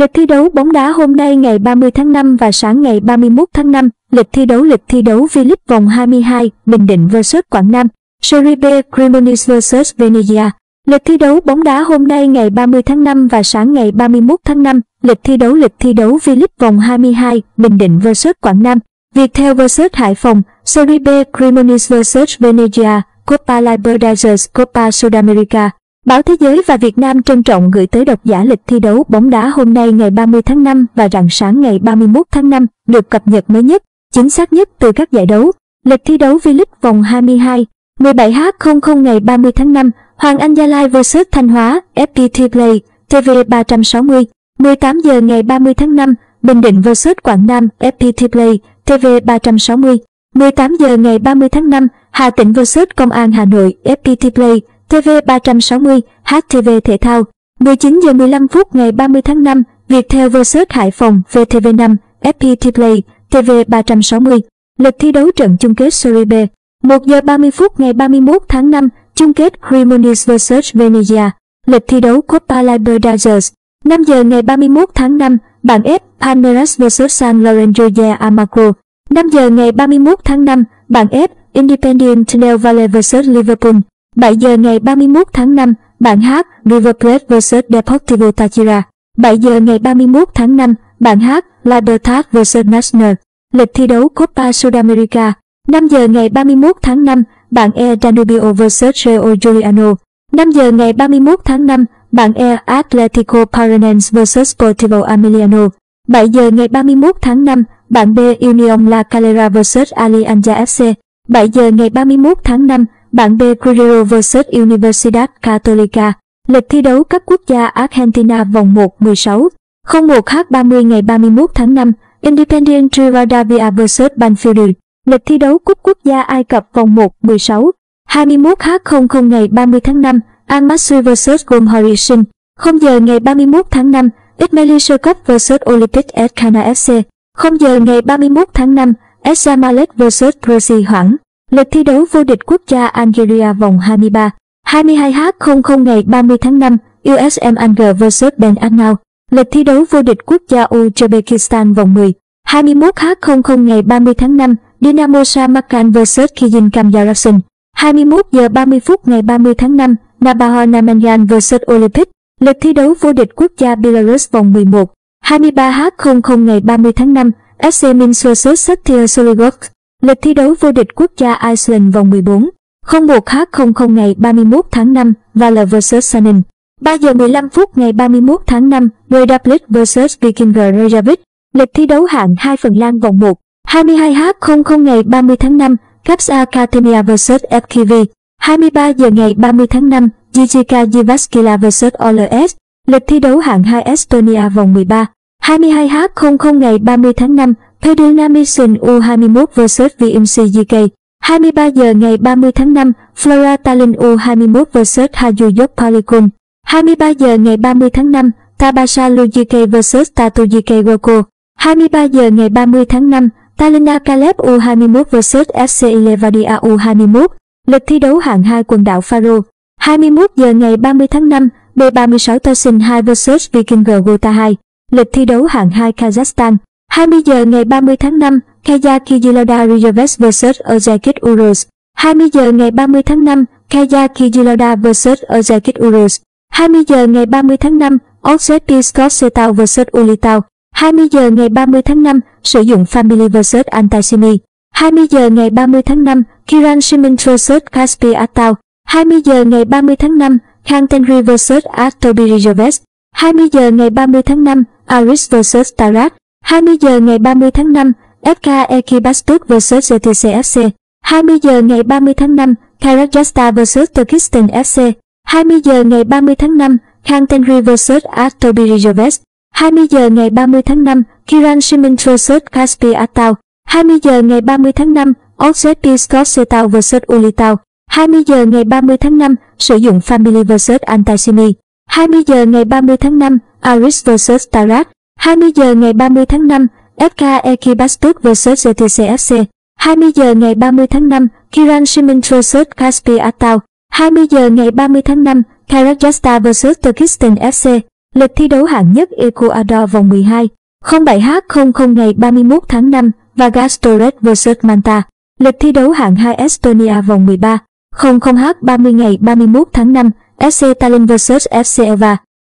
Lịch thi đấu bóng đá hôm nay ngày 30 tháng 5 và sáng ngày 31 tháng 5, lịch thi đấu lịch thi đấu V-League vòng 22, Bình Định vs Quảng Nam, Serie B Cremonese vs Venezia. Lịch thi đấu bóng đá hôm nay ngày 30 tháng 5 và sáng ngày 31 tháng 5, lịch thi đấu lịch thi đấu V-League vòng 22, Bình Định vs Quảng Nam, Viettel vs Hải Phòng, Serie B Cremonese vs Venezia, Copa Libertadores Copa Sudamerica. Báo Thế giới và Việt Nam trân trọng gửi tới độc giả lịch thi đấu bóng đá hôm nay ngày 30 tháng 5 và rạng sáng ngày 31 tháng 5 được cập nhật mới nhất, chính xác nhất từ các giải đấu. Lịch thi đấu V-League vòng 22, 17h00 ngày 30 tháng 5, Hoàng Anh Gia Lai vs Thanh Hóa, FPT Play, TV 360, 18 giờ ngày 30 tháng 5, Bình Định vs Quảng Nam, FPT Play, TV 360, 18 giờ ngày 30 tháng 5, Hà Tĩnh vs Công an Hà Nội, FPT Play, TV 360, HTV Thể thao, 19 giờ 15 phút ngày 30 tháng 5, Viettel vs Hải Phòng, VTV5, FPT Play, TV 360. Lịch thi đấu trận chung kết Serie B, 1 giờ 30 phút ngày 31 tháng 5, chung kết Cremonese vs Venezia. Lịch thi đấu Copa Libertadores, 5 giờ ngày 31 tháng 5, bảng F Palmeiras vs San Lorenzo de Amaco. 5 giờ ngày 31 tháng 5, bảng F Independiente del Valle vs Liverpool. 7 giờ ngày 31 tháng 5, bảng hát River Plate vs Deportivo Táchira. 7 giờ ngày 31 tháng 5, bảng hát Libertad vs National. Lịch thi đấu Copa Sudamerica. 5 giờ ngày 31 tháng 5, bảng E Danubio vs Rio Juliano. 5 giờ ngày 31 tháng 5, bảng E Atletico Paranense vs Sportivo Emiliano. 7 giờ ngày 31 tháng 5, bảng B Union La Calera vs Alianza FC. 7 giờ ngày 31 tháng 5, bảng B Cruzeiro vs Universidad Católica, lịch thi đấu các quốc gia Argentina vòng 1-16, 01H30 ngày 31 tháng 5, Independiente Rivadavia vs Banfield, lịch thi đấu cúp quốc gia Ai Cập vòng 1-16, 21H00 ngày 30 tháng 5, Al Masry vs Gom Horizon, 0 giờ ngày 31 tháng 5, Ismaili Cup vs Olympic Escana FC, 0 giờ ngày 31 tháng 5, Esamalek vs Rossi Hoảng. Lịch thi đấu vô địch quốc gia Algeria vòng 23, 22h00 ngày 30 tháng 5, USM Anger vs Ben Arnau Lịch thi đấu vô địch quốc gia Uzbekistan vòng 10, 21h00 ngày 30 tháng 5, Dynamo Samarkand vs Kijin Kamyarasin. 21 giờ 30 phút ngày 30 tháng 5, Nabahor Namangan vs Olympic. Lịch thi đấu vô địch quốc gia Belarus vòng 11, 23h00 ngày 30 tháng 5, FC Minsk vs Sakhtia Soligorsk. Lịch thi đấu vô địch quốc gia Iceland vòng 14, 01H00 ngày 31 tháng 5, Valor vs Sanin. 3 giờ 15 phút ngày 31 tháng 5, Breiðablik vs Vikingur Reykjavik. Lịch thi đấu hạng 2 Phần Lan vòng 1, 22H00 ngày 30 tháng 5, Kapsa Academia vs FKV. 23 giờ ngày 30 tháng 5, Jijika Jivaskila vs OLS. Lịch thi đấu hạng 2 Estonia vòng 13, 22H00 ngày 30 tháng 5, Pedinamison U21 vs VMC UK 23 giờ ngày 30 tháng 5, Flora Tallinn U21 vs Hajduk Palikun 23 giờ ngày 30 tháng 5, Tabasa Lujike vs Tatujike Goko 23 giờ ngày 30 tháng 5, Talina Caleb U21 vs FC Levadia U21 Lịch thi đấu hạng 2 quần đảo Faro 21 giờ ngày 30 tháng 5, B36 Tosin 2 vs Vikinger Gota 2 Lịch thi đấu hạng 2 Kazakhstan. 20 giờ ngày 30 tháng 5, Kaya Kijiloda Rijoves vs Ozakit Urus. 20 giờ ngày 30 tháng 5, Kaya Kijiloda vs Ozakit Urus. 20 giờ ngày 30 tháng 5, Oxford Piscot Setao vs Ulitao. 20 giờ ngày 30 tháng 5, sử dụng Family vs Antasimi. 20 giờ ngày 30 tháng 5, Kiran Shimin vs Kaspi Atao. 20 giờ ngày 30 tháng 5, Khang Tenri vs Atobi Rijoves. 20 giờ ngày 30 tháng 5, Aris vs Tarak. 20 giờ ngày 30 tháng 5, FK Ekibastuk vs GTC FC. 20 giờ ngày 30 tháng 5, Karakjasta vs Turkistan FC. 20 giờ ngày 30 tháng 5, Khang Tenri vs Atobirijoves. 20 giờ ngày 30 tháng 5, Kiran Shimin vs Kaspi Atau. 20 giờ ngày 30 tháng 5, Oxford Piscot vs Ulitau. 20 giờ ngày 30 tháng 5, sử dụng Family vs Antasimi. 20 giờ ngày 30 tháng 5, Aris vs Tarak. 20 giờ ngày 30 tháng 5, FK Ekibastuk vs GTC FC. 20 giờ ngày 30 tháng 5, Kiran Shimin vs Kaspi Atao. 20 giờ ngày 30 tháng 5, Karakjasta vs Turkistan FC. Lịch thi đấu hạng nhất Ecuador vòng 12, 07H00 ngày 31 tháng 5 Vargas Torres vs Manta. Lịch thi đấu hạng 2 Estonia vòng 13, 00H30 ngày 31 tháng 5, SC Tallinn vs FC Elva.